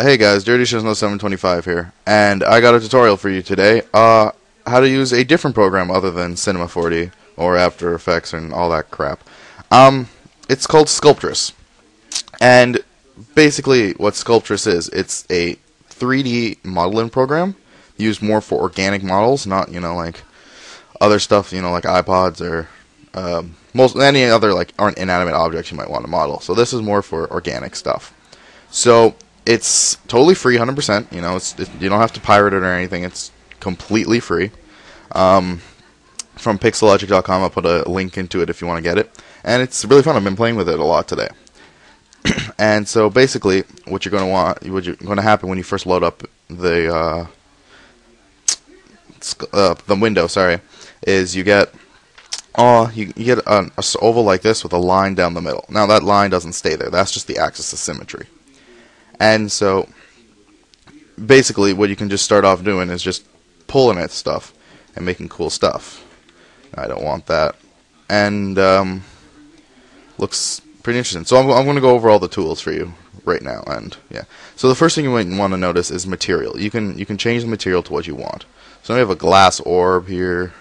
Hey guys, Dirty Shows No 725 here, and I got a tutorial for you today. Uh, how to use a different program other than Cinema 4D or After Effects and all that crap. Um, it's called Sculptris, and basically what Sculptris is, it's a 3D modeling program used more for organic models, not you know like other stuff, you know like iPods or um, most any other like aren't inanimate objects you might want to model. So this is more for organic stuff. So it's totally free, 100%. You know, it's it, you don't have to pirate it or anything. It's completely free. Um, from Pixologic.com, I'll put a link into it if you want to get it. And it's really fun. I've been playing with it a lot today. and so basically, what you're going to want, what you're going to happen when you first load up the uh, uh, the window, sorry, is you get oh you, you get an oval like this with a line down the middle. Now that line doesn't stay there. That's just the axis of symmetry. And so basically what you can just start off doing is just pulling at stuff and making cool stuff. I don't want that. And um, looks pretty interesting. So I'm, I'm going to go over all the tools for you right now. And yeah, so the first thing you might want to notice is material. You can you can change the material to what you want. So we have a glass orb here.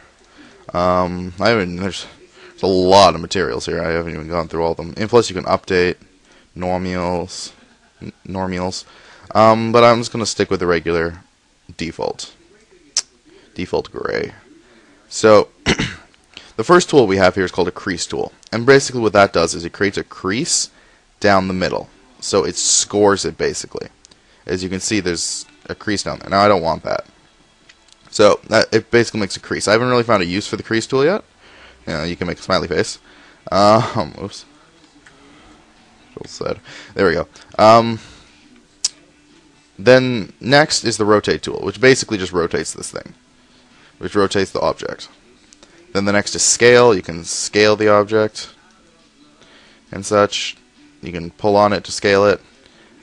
Um, I haven't there's, there's a lot of materials here. I haven't even gone through all of them. And plus, you can update normals normals. Um, but I'm just going to stick with the regular default. Default gray. So, the first tool we have here is called a crease tool. And basically what that does is it creates a crease down the middle. So it scores it basically. As you can see, there's a crease down there. Now I don't want that. So that, it basically makes a crease. I haven't really found a use for the crease tool yet. You know, you can make a smiley face. Um, oops said. There we go. Um, then next is the rotate tool, which basically just rotates this thing, which rotates the object. Then the next is scale. You can scale the object and such. You can pull on it to scale it.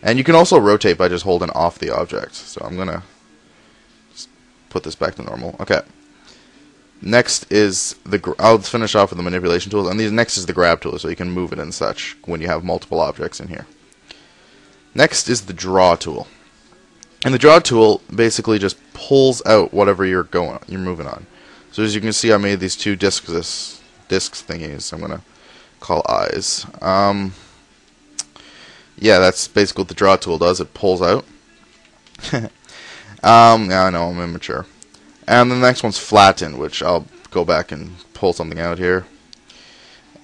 And you can also rotate by just holding off the object. So I'm going to put this back to normal. Okay. Next is the, I'll finish off with the manipulation tools, and these next is the grab tool, so you can move it and such when you have multiple objects in here. Next is the draw tool. And the draw tool basically just pulls out whatever you're going, you're moving on. So as you can see, I made these two discs, discs thingies. I'm gonna call eyes. Um, yeah, that's basically what the draw tool does. It pulls out. um, yeah, I know I'm immature. And the next one's flattened, which I'll go back and pull something out here.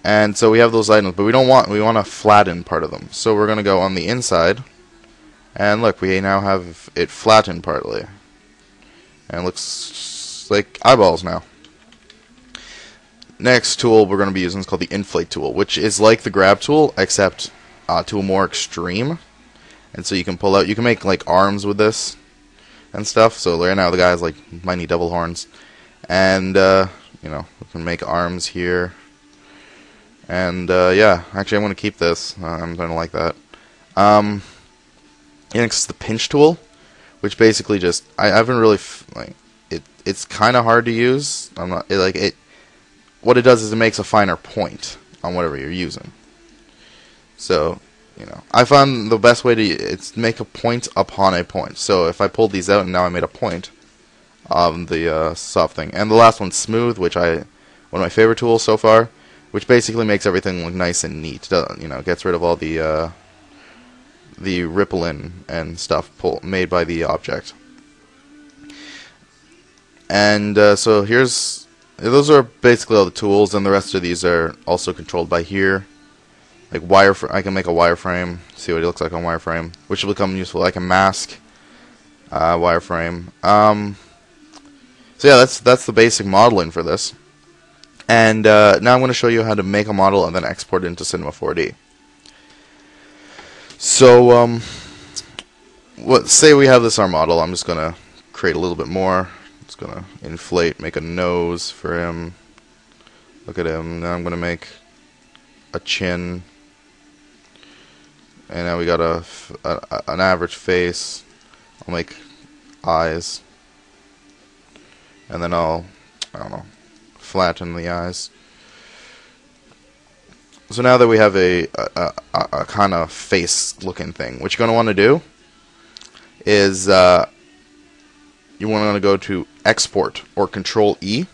And so we have those items, but we don't want we want to flatten part of them. So we're going to go on the inside. And look, we now have it flattened partly. And looks like eyeballs now. Next tool we're going to be using is called the inflate tool, which is like the grab tool, except uh, to a more extreme. And so you can pull out, you can make like arms with this and stuff. So right now the guy's like mighty double horns, and uh, you know we can make arms here. And uh, yeah, actually I'm to keep this. Uh, I'm to like that. Um, next is the pinch tool, which basically just I, I haven't really like it. It's kind of hard to use. I'm not it, like it. What it does is it makes a finer point on whatever you're using. So you know, I found the best way to it's make a point upon a point. So if I pulled these out and now I made a point on the uh, soft thing, and the last one's smooth, which I one of my favorite tools so far, which basically makes everything look nice and neat. You know, gets rid of all the uh, the rippling and stuff pull, made by the object. And uh, so here's those are basically all the tools, and the rest of these are also controlled by here like wire. I can make a wireframe. See what it looks like on wireframe, which will become useful. I can mask uh, wireframe. Um, so yeah, that's that's the basic modeling for this. And uh, now I'm going to show you how to make a model and then export it into Cinema 4D. So, um, what say we have this our model. I'm just going to create a little bit more. Just going to inflate, make a nose for him. Look at him. Now I'm going to make a chin and now we got a, a, an average face. I'll make eyes, and then I'll I don't know flatten the eyes. So now that we have a a, a, a kind of face looking thing, what you're gonna want to do is uh, you want to go to export or control E.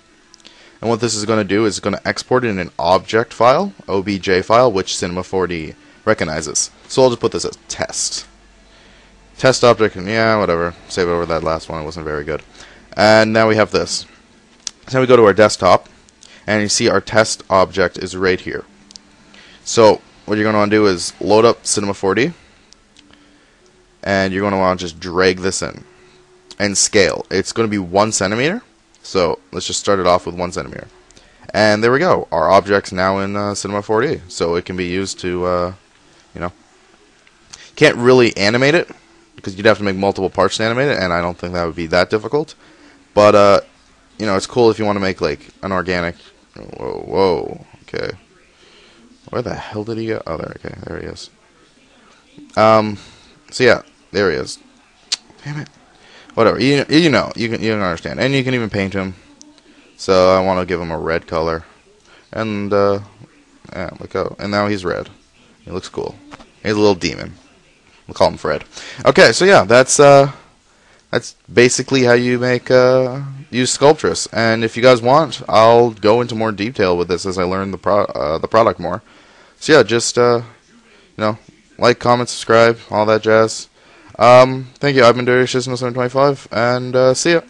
And what this is going to do is going to export it in an object file, OBJ file, which Cinema 4D recognizes. So I'll just put this as test. Test object, and yeah, whatever. Save over that last one, it wasn't very good. And now we have this. So we go to our desktop, and you see our test object is right here. So what you're going to want to do is load up Cinema 4D, and you're going to want to just drag this in and scale. It's going to be one centimeter. So let's just start it off with one centimeter. And there we go. Our object's now in uh, Cinema 4D, so it can be used to, uh, you know, can't really animate it because you'd have to make multiple parts to animate it, and I don't think that would be that difficult. But uh, you know, it's cool if you want to make like an organic. Whoa, whoa, okay. Where the hell did he go? Oh, there. Okay, there he is. Um, so yeah, there he is. Damn it. Whatever. You you know you can you can understand, and you can even paint him. So I want to give him a red color, and uh, yeah, look out. And now he's red. He looks cool. He's a little demon. We'll call him Fred. Okay, so yeah, that's uh, that's basically how you make uh, use Sculptris. And if you guys want, I'll go into more detail with this as I learn the pro uh, the product more. So yeah, just uh, you know, like, comment, subscribe, all that jazz. Um, thank you. I've been Darius 725, and uh, see ya.